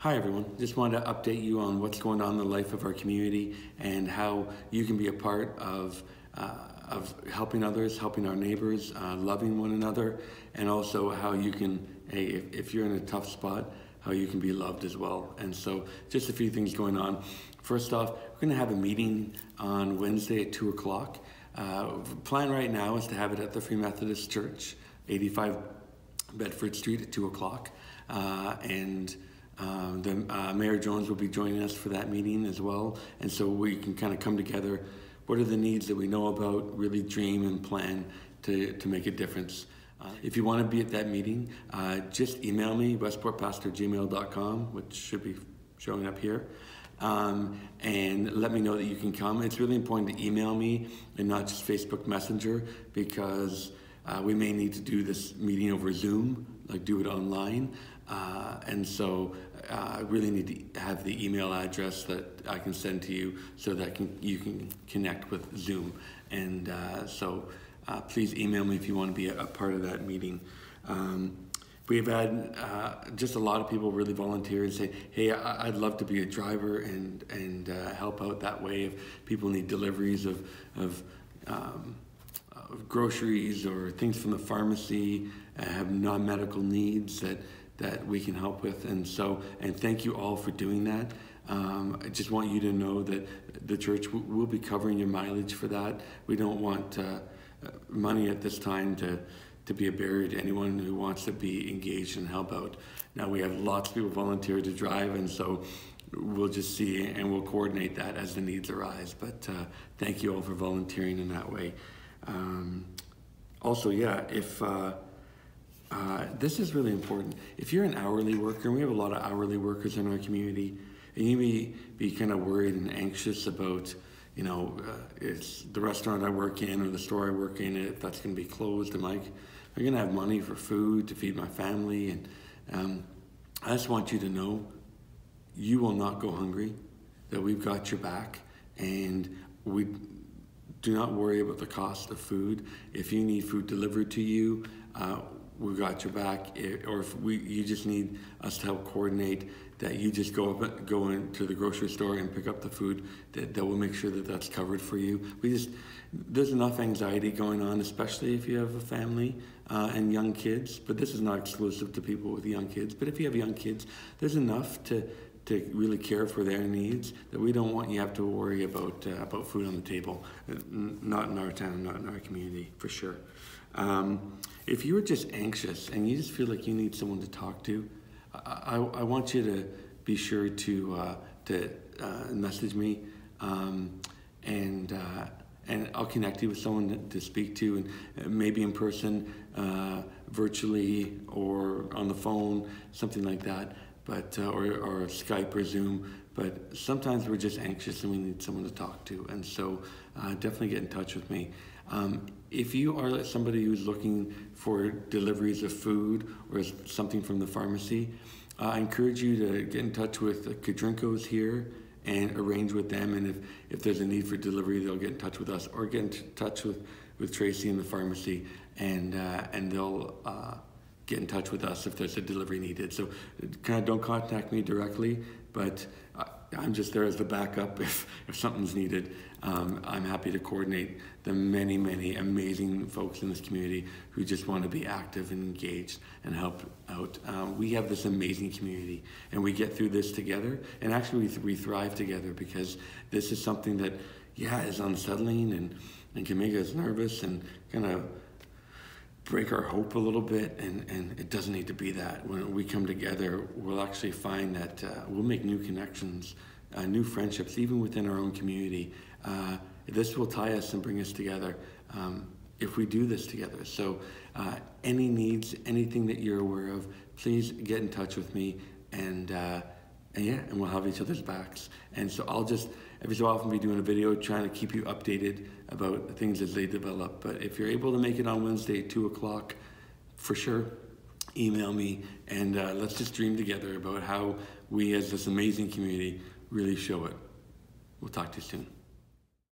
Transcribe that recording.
Hi everyone, just wanted to update you on what's going on in the life of our community and how you can be a part of, uh, of helping others, helping our neighbors, uh, loving one another, and also how you can, hey, if, if you're in a tough spot, how you can be loved as well. And so just a few things going on. First off, we're gonna have a meeting on Wednesday at two o'clock. Uh, plan right now is to have it at the Free Methodist Church, 85 Bedford Street at two o'clock. Uh, and uh, the, uh, Mayor Jones will be joining us for that meeting as well, and so we can kind of come together. What are the needs that we know about? Really dream and plan to, to make a difference. Uh, if you want to be at that meeting, uh, just email me, westportpastorgmail.com, which should be showing up here, um, and let me know that you can come. It's really important to email me and not just Facebook Messenger because uh, we may need to do this meeting over Zoom, like do it online. Uh, and so uh, I really need to have the email address that I can send to you so that can, you can connect with Zoom. And uh, so uh, please email me if you want to be a, a part of that meeting. Um, we've had uh, just a lot of people really volunteer and say, hey, I, would love to be a driver and, and help out that way if people need deliveries of, of um, groceries or things from the pharmacy, have non-medical needs that that we can help with. And so, and thank you all for doing that. Um, I just want you to know that the church will be covering your mileage for that. We don't want uh, money at this time to, to be a barrier to anyone who wants to be engaged and help out. Now we have lots of people volunteer to drive, and so we'll just see and we'll coordinate that as the needs arise. But uh, thank you all for volunteering in that way. Um, also, yeah, if uh, uh, this is really important. If you're an hourly worker, and we have a lot of hourly workers in our community, and you may be kind of worried and anxious about, you know, uh, it's the restaurant I work in or the store I work in, if that's going to be closed. I'm like, I'm going to have money for food to feed my family. And um, I just want you to know you will not go hungry, that we've got your back. And we do not worry about the cost of food. If you need food delivered to you, uh, we got your back, or if we, you just need us to help coordinate that you just go up, go into the grocery store and pick up the food, that, that will make sure that that's covered for you. We just, there's enough anxiety going on, especially if you have a family uh, and young kids, but this is not exclusive to people with young kids, but if you have young kids, there's enough to, to really care for their needs that we don't want you have to worry about uh, about food on the table. Not in our town, not in our community, for sure. Um, if you're just anxious and you just feel like you need someone to talk to, I, I, I want you to be sure to uh, to uh, message me, um, and uh, and I'll connect you with someone to, speak to, and uh, maybe in person, uh, virtually, or on the phone, something like that. But uh, or or Skype or Zoom. But sometimes we're just anxious and we need someone to talk to, and so definitely get in touch with me. Um, if you are somebody who's looking for deliveries of food or something from the pharmacy, uh, I encourage you to get in touch with the Kadrinkos here and arrange with them. And if, if there's a need for delivery, they'll get in touch with us or get in touch with, with Tracy in the pharmacy and, uh, and they'll uh, get in touch with us if there's a delivery needed. So kind of don't contact me directly, but I'm just there as the backup if, if something's needed. Um, I'm happy to coordinate the many, many amazing folks in this community who just want to be active and engaged and help out. Um, we have this amazing community and we get through this together and actually we, th we thrive together because this is something that, yeah, is unsettling and, and can make us nervous and kind of break our hope a little bit and, and it doesn't need to be that. When we come together, we'll actually find that uh, we'll make new connections, uh, new friendships, even within our own community. Uh, this will tie us and bring us together um, if we do this together. So uh, any needs, anything that you're aware of, please get in touch with me and, uh, and yeah, and we'll have each other's backs. And so I'll just every so often be doing a video trying to keep you updated about things as they develop. But if you're able to make it on Wednesday at 2 o'clock, for sure, email me and uh, let's just dream together about how we as this amazing community really show it. We'll talk to you soon.